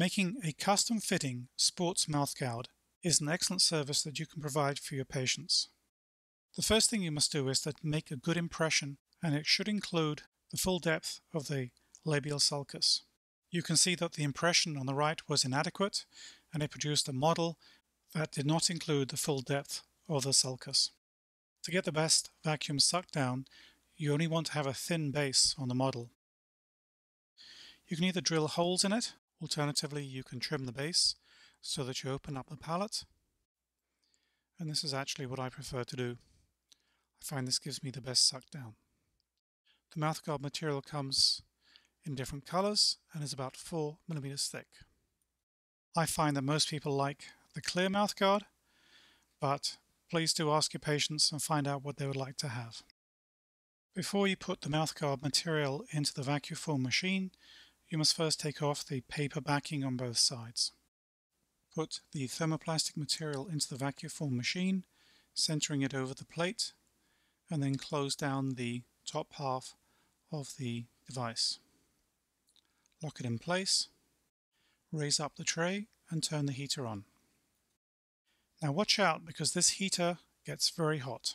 Making a custom fitting sports mouthguard is an excellent service that you can provide for your patients. The first thing you must do is to make a good impression and it should include the full depth of the labial sulcus. You can see that the impression on the right was inadequate and it produced a model that did not include the full depth of the sulcus. To get the best vacuum sucked down, you only want to have a thin base on the model. You can either drill holes in it, alternatively you can trim the base so that you open up the palate. And this is actually what I prefer to do. I find this gives me the best suck down. The mouthguard material comes in different colors and is about 4 millimeters thick. I find that most people like the clear mouthguard, but please do ask your patients and find out what they would like to have. Before you put the mouthguard material into the vacuform machine, you must first take off the paper backing on both sides. Put the thermoplastic material into the vacuform machine, centering it over the plate, and then close down the top half of the device. Lock it in place, raise up the tray and turn the heater on. Now watch out because this heater gets very hot.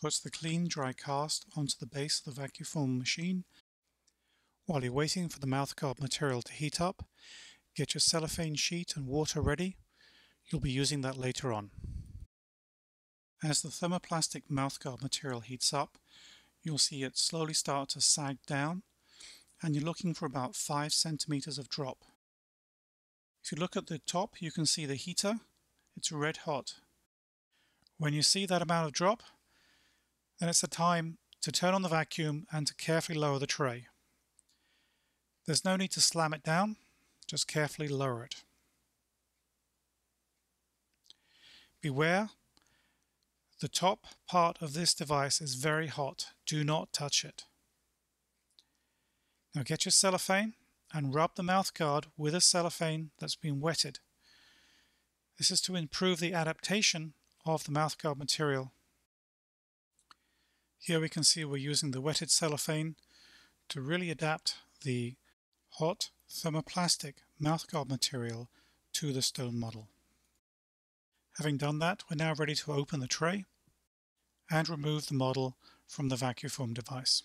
Put the clean dry cast onto the base of the vacuform machine. While you're waiting for the mouthguard material to heat up, get your cellophane sheet and water ready. You'll be using that later on. As the thermoplastic mouthguard material heats up, you'll see it slowly start to sag down and you're looking for about 5 centimeters of drop. If you look at the top, you can see the heater. It's red hot. When you see that amount of drop, then it's the time to turn on the vacuum and to carefully lower the tray. There's no need to slam it down, just carefully lower it. Beware the top part of this device is very hot. Do not touch it. Now get your cellophane and rub the mouthguard with a cellophane that's been wetted. This is to improve the adaptation of the mouthguard material. Here we can see we're using the wetted cellophane to really adapt the hot thermoplastic mouthguard material to the stone model. Having done that, we're now ready to open the tray and remove the model from the vacuform device.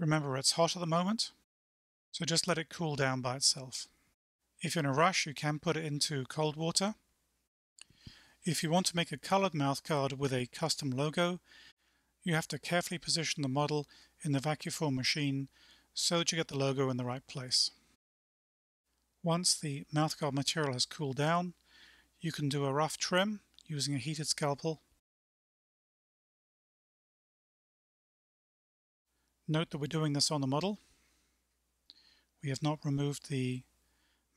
Remember, it's hot at the moment, so just let it cool down by itself. If you're in a rush, you can put it into cold water. If you want to make a colored mouthguard with a custom logo, you have to carefully position the model in the vacuform machine so that you get the logo in the right place. Once the mouthguard material has cooled down, you can do a rough trim using a heated scalpel. Note that we're doing this on the model. We have not removed the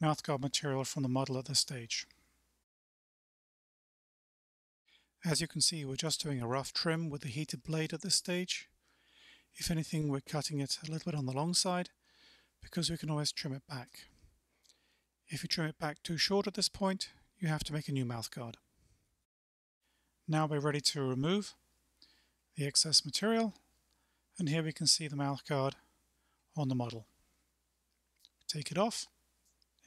mouthguard material from the model at this stage. As you can see, we're just doing a rough trim with the heated blade at this stage. If anything, we're cutting it a little bit on the long side because we can always trim it back. If you trim it back too short at this point, you have to make a new mouthguard. Now we're ready to remove the excess material and here we can see the mouthguard on the model. Take it off,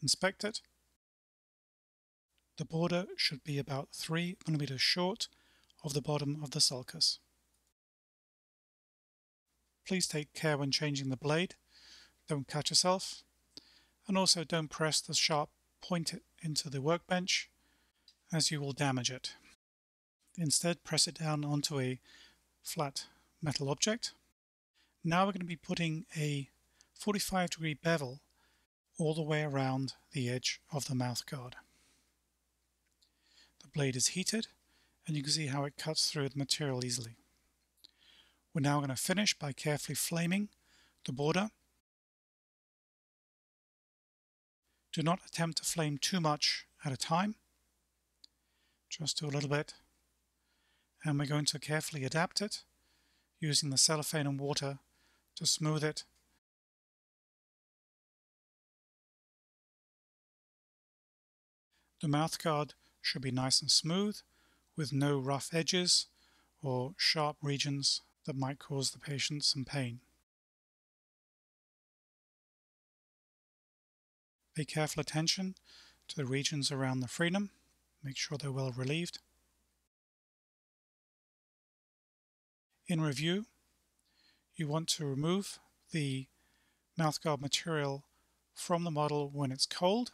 inspect it. The border should be about 3 millimeters short of the bottom of the sulcus. Please take care when changing the blade, don't cut yourself, and also don't press the sharp point into the workbench as you will damage it. Instead press it down onto a flat metal object. Now we're going to be putting a 45 degree bevel all the way around the edge of the mouth guard. The blade is heated and you can see how it cuts through the material easily. We're now going to finish by carefully flaming the border. Do not attempt to flame too much at a time. Just do a little bit. And we're going to carefully adapt it using the cellophane and water to smooth it. The mouthguard should be nice and smooth with no rough edges or sharp regions that might cause the patient some pain. Pay careful attention to the regions around the frenum. Make sure they're well relieved. In review, you want to remove the mouthguard material from the model when it's cold.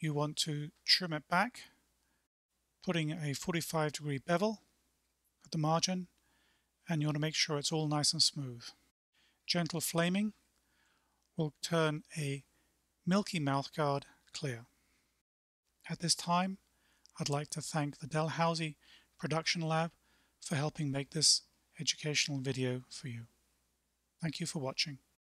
You want to trim it back, putting a 45 degree bevel at the margin, and you want to make sure it's all nice and smooth. Gentle flaming will turn a milky mouthguard clear. At this time, I'd like to thank the Dalhousie Production Lab for helping make this educational video for you. Thank you for watching.